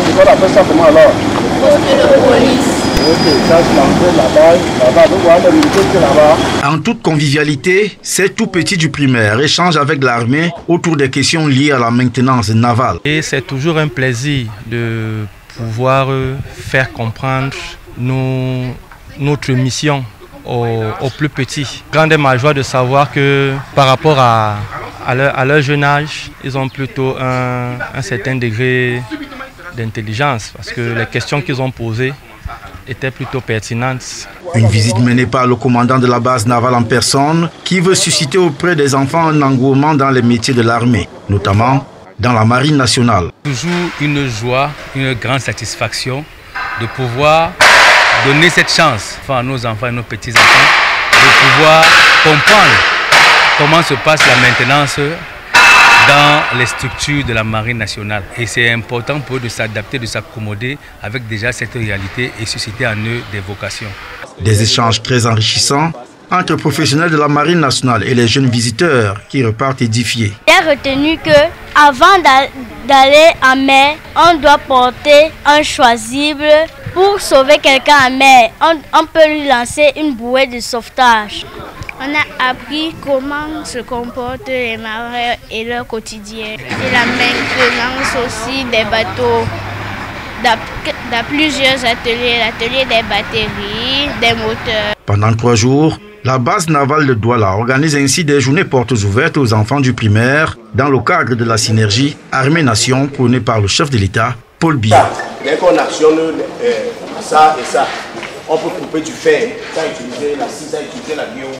Ah, ça comment alors de police. En toute convivialité, ces tout petits du primaire échangent avec l'armée autour des questions liées à la maintenance navale. Et c'est toujours un plaisir de pouvoir euh, faire comprendre nos, notre mission aux, aux, plus petits. Grande est ma joie de savoir que par rapport à, à, leur, à leur jeune âge, ils ont plutôt un, un certain degré d'intelligence parce que les questions qu'ils ont posées étaient plutôt pertinentes. Une visite menée par le commandant de la base navale en personne qui veut susciter auprès des enfants un engouement dans les métiers de l'armée, notamment dans la marine nationale. Toujours une joie, une grande satisfaction de pouvoir donner cette chance à nos enfants et nos petits-enfants de pouvoir comprendre comment se passe la maintenance dans les structures de la marine nationale. Et c'est important pour eux de s'adapter, de s'accommoder avec déjà cette réalité et susciter en eux des vocations. Des échanges très enrichissants entre professionnels de la marine nationale et les jeunes visiteurs qui repartent édifiés. J'ai retenu que avant d'aller en mer, on doit porter un choisible pour sauver quelqu'un en mer. On, on peut lui lancer une bouée de sauvetage. On a appris comment se comportent les marins et leur quotidien. Et la maintenance aussi des bateaux. Dans, plusieurs ateliers, l'atelier des batteries, des moteurs. Pendant trois jours, la base navale de Douala organise ainsi des journées portes ouvertes aux enfants du primaire dans le cadre de la synergie Armée-Nation prônée par le chef de l'État, Paul Biya. Dès qu'on actionne euh, ça et ça, on peut couper du fer, ça utiliser la scie, ça utiliser l'avion.